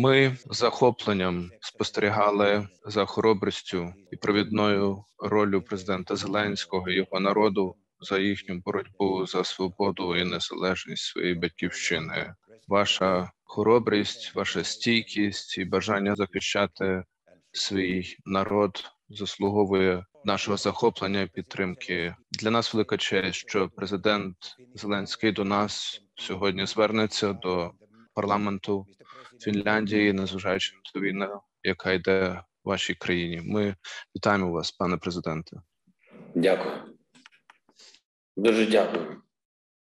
Ми захопленням спостерігали за хоробрістю і провідною ролью президента Зеленського його народу за їхню боротьбу за свободу і незалежність своєї батьківщини. Ваша хоробрість, ваша стійкість і бажання захищати свій народ заслуговує нашого захоплення і підтримки. Для нас велика честь, що президент Зеленський до нас сьогодні звернеться до парламенту Фінляндії, незважаючи на ту війну, яка йде в вашій країні. Ми вітаємо вас, пане президенте. Дякую. Дуже дякую.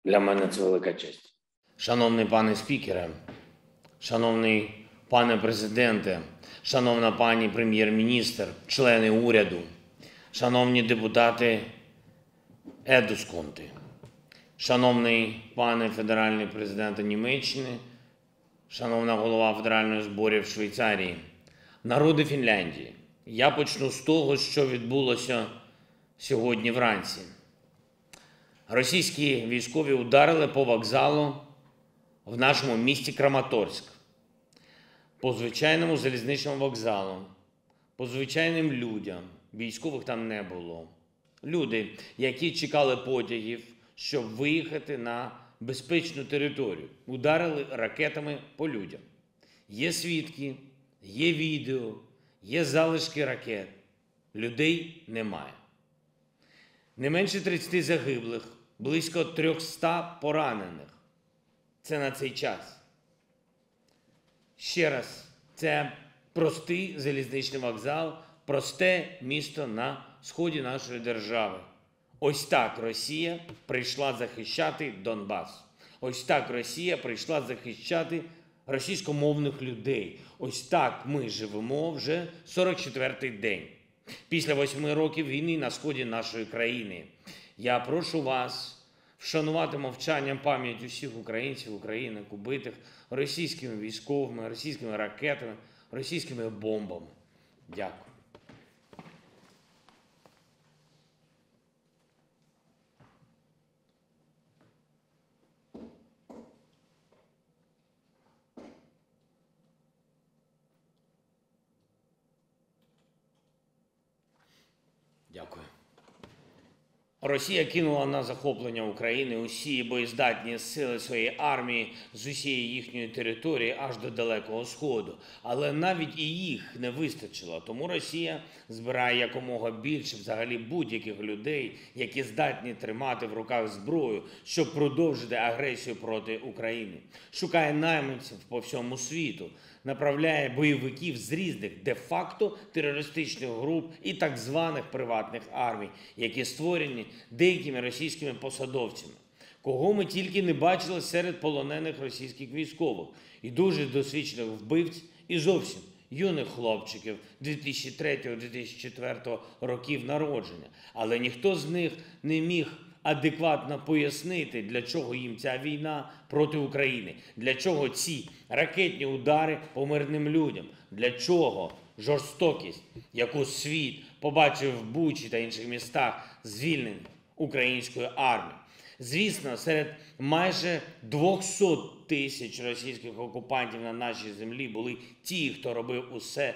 Для мене це велика честь. Шановний пане спікере, шановний пане президенте, шановна пані прем'єр-міністр, члени уряду, шановні депутати Едусконти, шановний пане федеральний президент Німеччини, шановна голова федеральних зборів Швейцарії, народи Фінляндії. Я почну з того, що відбулося сьогодні вранці. Російські військові ударили по вокзалу в нашому місті Краматорськ, по звичайному залізничному вокзалу, по звичайним людям. Військових там не було. Люди, які чекали потягів, щоб виїхати на безпечну територію, ударили ракетами по людям. Є свідки, є відео, є залишки ракет. Людей немає. Не менше 30 загиблих, близько 300 поранених. Це на цей час. Ще раз, це простий залізничний вокзал, просте місто на сході нашої держави. Ось так Росія прийшла захищати Донбас. Ось так Росія прийшла захищати російськомовних людей. Ось так ми живемо вже 44-й день. Після восьми років війни на сході нашої країни. Я прошу вас вшанувати мовчанням пам'ять усіх українців, українок, убитих російськими військовими, російськими ракетами, російськими бомбами. Дякую. Дякую. Росія кинула на захоплення України усі боєздатні сили своєї армії з усієї їхньої території аж до далекого сходу. Але навіть і їх не вистачило. Тому Росія збирає якомога більше взагалі будь-яких людей, які здатні тримати в руках зброю, щоб продовжити агресію проти України. Шукає найманців по всьому світу направляє бойовиків з різних де-факто терористичних груп і так званих приватних армій, які створені деякими російськими посадовцями. Кого ми тільки не бачили серед полонених російських військових і дуже досвідчених вбивць, і зовсім юних хлопчиків 2003-2004 років народження, але ніхто з них не міг адекватно пояснити, для чого їм ця війна проти України, для чого ці ракетні удари по мирним людям, для чого жорстокість, яку світ побачив в Бучі та інших містах, звільнених української армії. Звісно, серед майже 200 тисяч російських окупантів на нашій землі були ті, хто робив усе,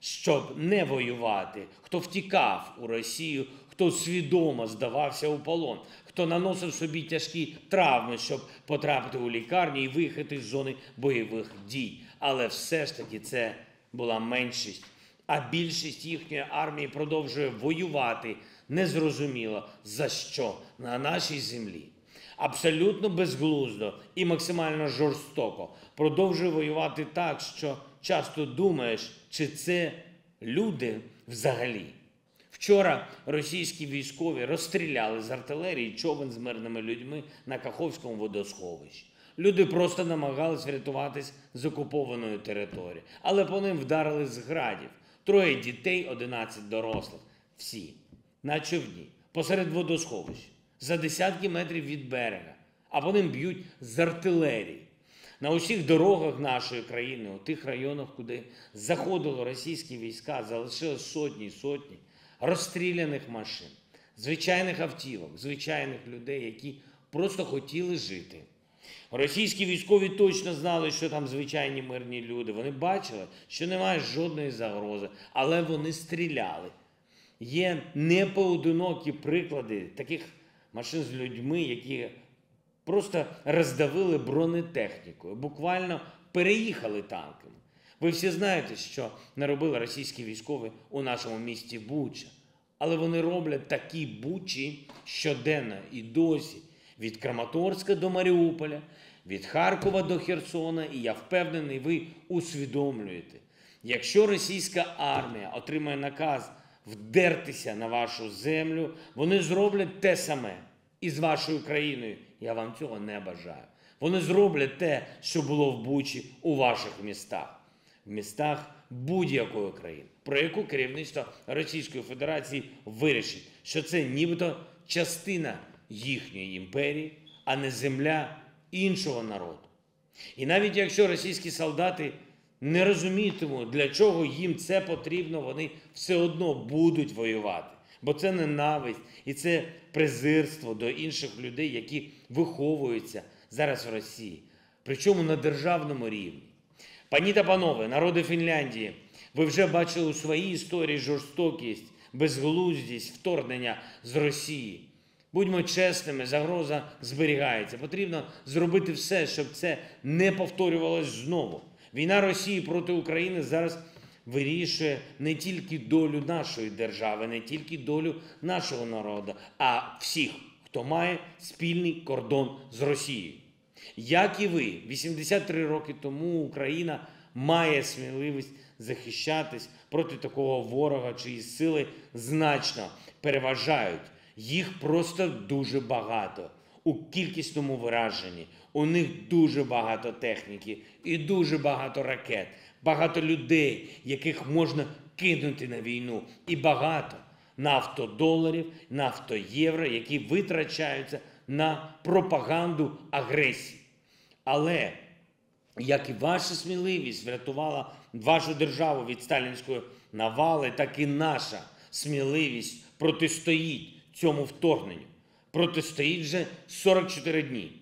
щоб не воювати, хто втікав у Росію, хто свідомо здавався у полон, хто наносив собі тяжкі травми, щоб потрапити у лікарню і виїхати з зони бойових дій. Але все ж таки це була меншість. А більшість їхньої армії продовжує воювати незрозуміло за що на нашій землі. Абсолютно безглуздо і максимально жорстоко продовжує воювати так, що часто думаєш, чи це люди взагалі. Вчора російські військові розстріляли з артилерії човен з мирними людьми на Каховському водосховищі. Люди просто намагались врятуватись з окупованої території, але по ним вдарили з градів. Троє дітей, 11 дорослих. Всі на човні, посеред водосховища, за десятки метрів від берега, а по ним б'ють з артилерії. На усіх дорогах нашої країни, у тих районах, куди заходили російські війська, залишили сотні і сотні розстріляних машин, звичайних автівок, звичайних людей, які просто хотіли жити. Російські військові точно знали, що там звичайні мирні люди. Вони бачили, що немає жодної загрози, але вони стріляли. Є непоодинокі приклади таких машин з людьми, які просто роздавили бронетехнікою, буквально переїхали танками. Ви всі знаєте, що наробили російські військові у нашому місті Буча. Але вони роблять такі бучі щоденно і досі від Краматорська до Маріуполя, від Харкова до Херсона. І я впевнений, ви усвідомлюєте, якщо російська армія отримає наказ вдертися на вашу землю, вони зроблять те саме і з вашою країною. Я вам цього не бажаю. Вони зроблять те, що було в Бучі у ваших містах, містах будь-якої країни, про яку керівництво Російської Федерації вирішить, що це нібито частина їхньої імперії, а не земля іншого народу. І навіть якщо російські солдати не розумітимуть, для чого їм це потрібно, вони все одно будуть воювати. Бо це ненависть і це презирство до інших людей, які виховуються зараз в Росії, причому на державному рівні. Пані та панове, народи Фінляндії, ви вже бачили у своїй історії жорстокість, безглуздість вторгнення з Росії. Будьмо чесними, загроза зберігається. Потрібно зробити все, щоб це не повторювалось знову. Війна Росії проти України зараз вирішує не тільки долю нашої держави, не тільки долю нашого народу, а всіх, хто має спільний кордон з Росією. Як і ви, 83 роки тому Україна має сміливість захищатись проти такого ворога, чиї сили значно переважають. Їх просто дуже багато у кількісному вираженні. У них дуже багато техніки і дуже багато ракет, багато людей, яких можна кинути на війну, і багато нафтодоларів, нафтоєвро, які витрачаються на пропаганду агресії. Але як і ваша сміливість врятувала вашу державу від сталінської навали, так і наша сміливість протистоїть цьому вторгненню. Протистоїть вже 44 дні.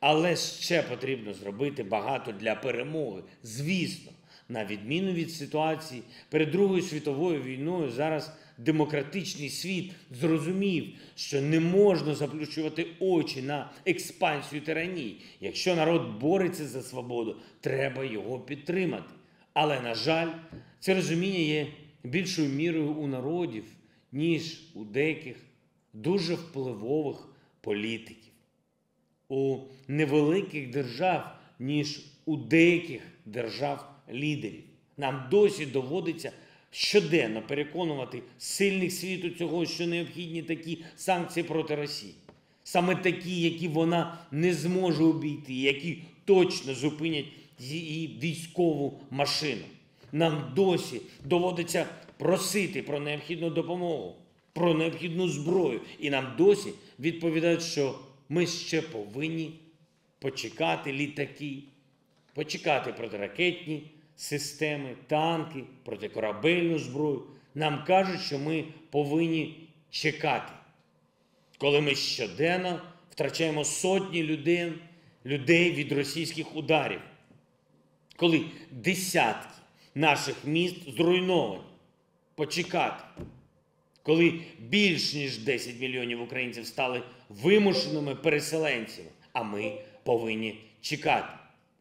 Але ще потрібно зробити багато для перемоги. Звісно, на відміну від ситуації перед Другою світовою війною, зараз демократичний світ зрозумів, що не можна заплющувати очі на експансію тиранії. Якщо народ бореться за свободу, треба його підтримати. Але, на жаль, це розуміння є більшою мірою у народів, ніж у деяких дуже впливових політиків у невеликих держав, ніж у деяких держав-лідерів. Нам досі доводиться щоденно переконувати сильних світу цього, що необхідні такі санкції проти Росії. Саме такі, які вона не зможе обійти, які точно зупинять її військову машину. Нам досі доводиться просити про необхідну допомогу, про необхідну зброю. І нам досі відповідають, що ми ще повинні почекати літаки, почекати протиракетні системи, танки, протикорабельну зброю. Нам кажуть, що ми повинні чекати, коли ми щоденно втрачаємо сотні людей, людей від російських ударів, коли десятки наших міст зруйновані. Почекати коли більш ніж 10 мільйонів українців стали вимушеними переселенцями, а ми повинні чекати.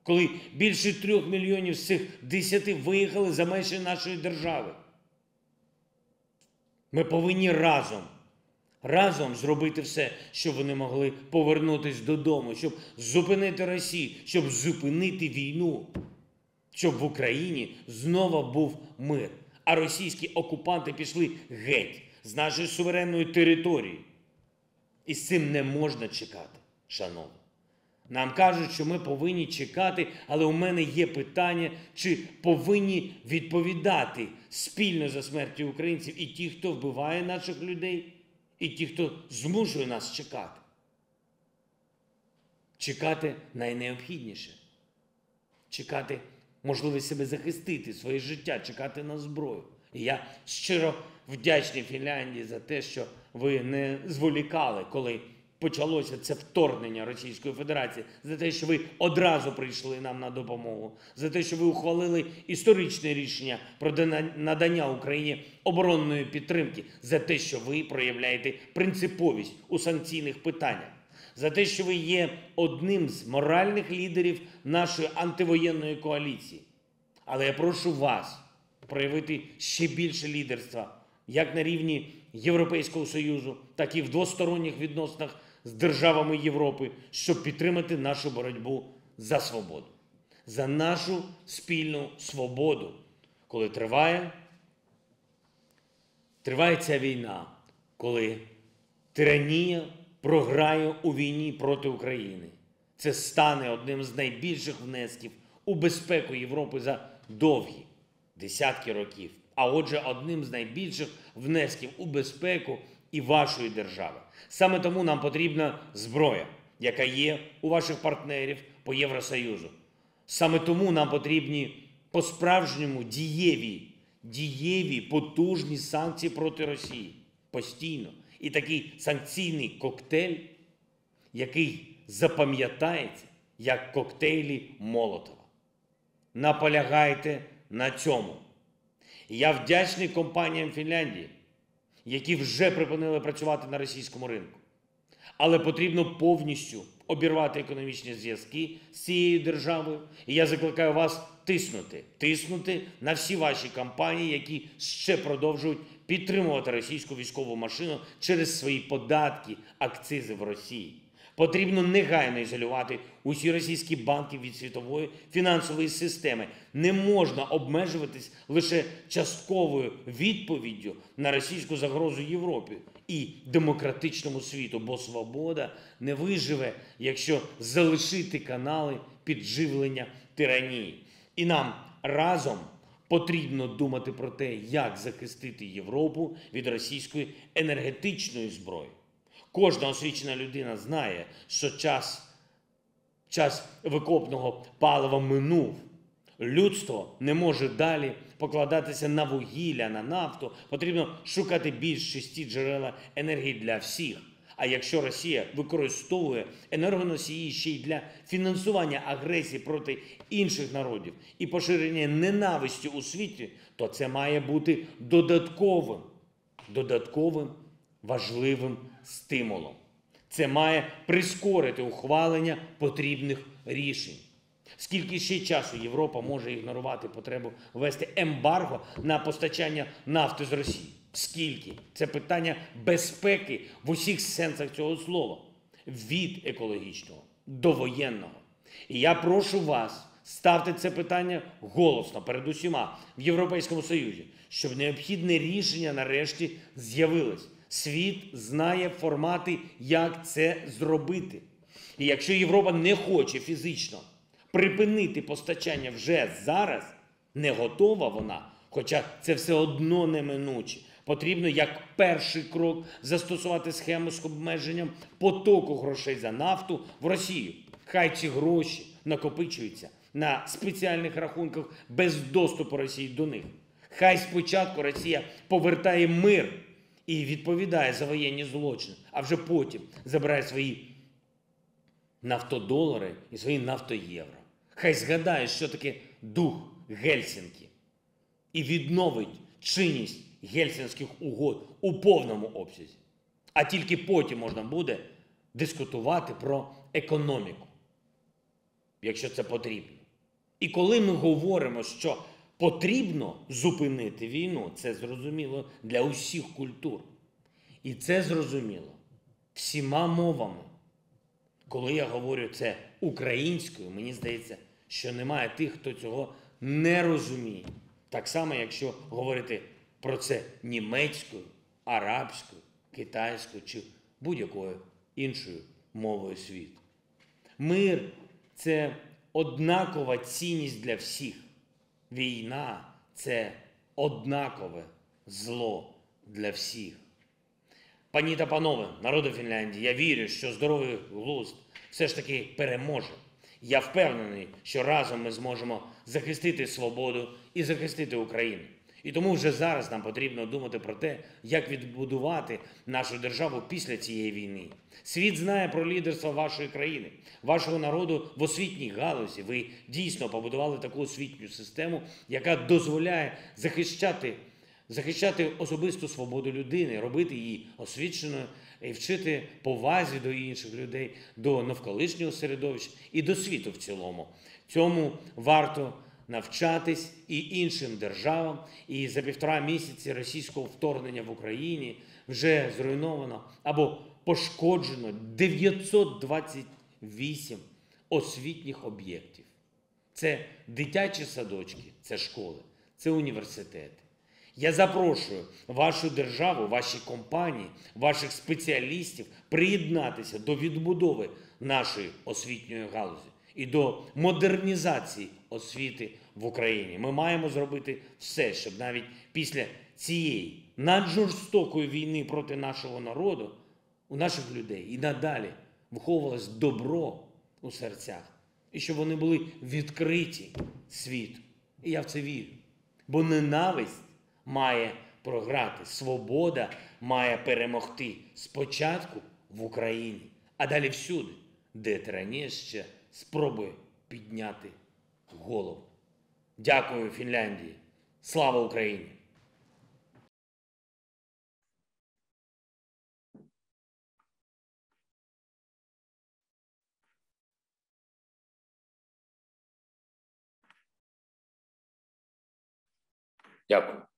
Коли більше трьох мільйонів з цих десяти виїхали за межі нашої держави. Ми повинні разом, разом зробити все, щоб вони могли повернутися додому, щоб зупинити Росію, щоб зупинити війну, щоб в Україні знову був мир, а російські окупанти пішли геть з нашої суверенної території. І з цим не можна чекати, шановні. Нам кажуть, що ми повинні чекати, але у мене є питання, чи повинні відповідати спільно за смертю українців і ті, хто вбиває наших людей, і ті, хто змушує нас чекати. Чекати найнеобхідніше. Чекати можливість себе захистити, своє життя, чекати на зброю. І я щиро вдячний Фінляндії за те, що ви не зволікали, коли почалося це вторгнення Російської Федерації, за те, що ви одразу прийшли нам на допомогу, за те, що ви ухвалили історичне рішення про надання Україні оборонної підтримки, за те, що ви проявляєте принциповість у санкційних питаннях, за те, що ви є одним з моральних лідерів нашої антивоєнної коаліції. Але я прошу вас проявити ще більше лідерства як на рівні Європейського Союзу, так і в двосторонніх відносинах з державами Європи, щоб підтримати нашу боротьбу за свободу, за нашу спільну свободу, коли триває, триває ця війна, коли тиранія програє у війні проти України. Це стане одним з найбільших внесків у безпеку Європи за довгі десятки років. А отже, одним з найбільших внесків у безпеку і вашої держави. Саме тому нам потрібна зброя, яка є у ваших партнерів по Євросоюзу. Саме тому нам потрібні по-справжньому дієві, дієві, потужні санкції проти Росії постійно. І такий санкційний коктейль, який запам'ятається як коктейлі Молотова. Наполягайте на цьому. Я вдячний компаніям Фінляндії, які вже припинили працювати на російському ринку. Але потрібно повністю обірвати економічні зв'язки з цією державою. І я закликаю вас тиснути, тиснути на всі ваші компанії, які ще продовжують підтримувати російську військову машину через свої податки, акцизи в Росії. Потрібно негайно ізолювати усі російські банки від світової фінансової системи. Не можна обмежуватись лише частковою відповіддю на російську загрозу Європі і демократичному світу, бо свобода не виживе, якщо залишити канали підживлення тиранії. І нам разом потрібно думати про те, як захистити Європу від російської енергетичної зброї. Кожна освічена людина знає, що час, час викопного палива минув. Людство не може далі покладатися на вугілля, на нафту. Потрібно шукати більш чисті джерела енергії для всіх. А якщо Росія використовує енергоносії ще й для фінансування агресії проти інших народів і поширення ненависті у світі, то це має бути додатковим, додатковим важливим стимулом. Це має прискорити ухвалення потрібних рішень. Скільки ще часу Європа може ігнорувати потребу ввести ембарго на постачання нафти з Росії? Скільки? Це питання безпеки в усіх сенсах цього слова, від екологічного до воєнного. І я прошу вас ставте це питання голосно перед усіма в Європейському Союзі, щоб необхідне рішення нарешті з'явилось. Світ знає формати, як це зробити. І якщо Європа не хоче фізично припинити постачання вже зараз, не готова вона, хоча це все одно неминуче. Потрібно як перший крок застосувати схему з обмеженням потоку грошей за нафту в Росію. Хай ці гроші накопичуються на спеціальних рахунках без доступу Росії до них. Хай спочатку Росія повертає мир і відповідає за воєнні злочини, а вже потім забирає свої нафтодолари і свої нафтоєвро. Хай згадає, що таке дух Гельсінкі і відновить чинність гельсінських угод у повному обсязі. А тільки потім можна буде дискутувати про економіку, якщо це потрібно. І коли ми говоримо, що потрібно зупинити війну, це зрозуміло для усіх культур. І це зрозуміло всіма мовами. Коли я говорю це українською, мені здається, що немає тих, хто цього не розуміє. Так само, якщо говорити про це німецькою, арабською, китайською чи будь-якою іншою мовою світу. Мир це однакова цінність для всіх. Війна це однакове зло для всіх. Пані та панове, народи Фінляндії, я вірю, що здоровий глузд все ж таки переможе. Я впевнений, що разом ми зможемо захистити свободу і захистити Україну. І тому вже зараз нам потрібно думати про те, як відбудувати нашу державу після цієї війни. Світ знає про лідерство вашої країни, вашого народу в освітній галузі. Ви дійсно побудували таку освітню систему, яка дозволяє захищати, захищати особисту свободу людини, робити її освіченою і вчити повазі до інших людей, до навколишнього середовища і до світу в цілому. Цьому варто навчатись і іншим державам. І за півтора місяці російського вторгнення в Україні вже зруйновано або пошкоджено 928 освітніх об'єктів. Це дитячі садочки, це школи, це університети. Я запрошую вашу державу, ваші компанії, ваших спеціалістів приєднатися до відбудови нашої освітньої галузі і до модернізації освіти в Україні. Ми маємо зробити все, щоб навіть після цієї наджорстокої війни проти нашого народу у наших людей і надалі виховувалось добро у серцях, і щоб вони були відкриті світу. І я в це вірю. Бо ненависть має програти, свобода має перемогти спочатку в Україні, а далі всюди, де тиранія ще спробує підняти голову. Дякую, Фінляндії. Слава Україні! Дякую.